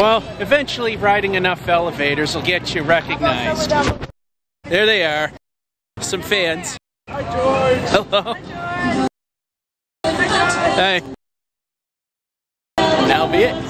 Well, eventually riding enough elevators will get you recognized. There they are. Some fans. Hi, George. Hello. Hi, Hey. That'll be it.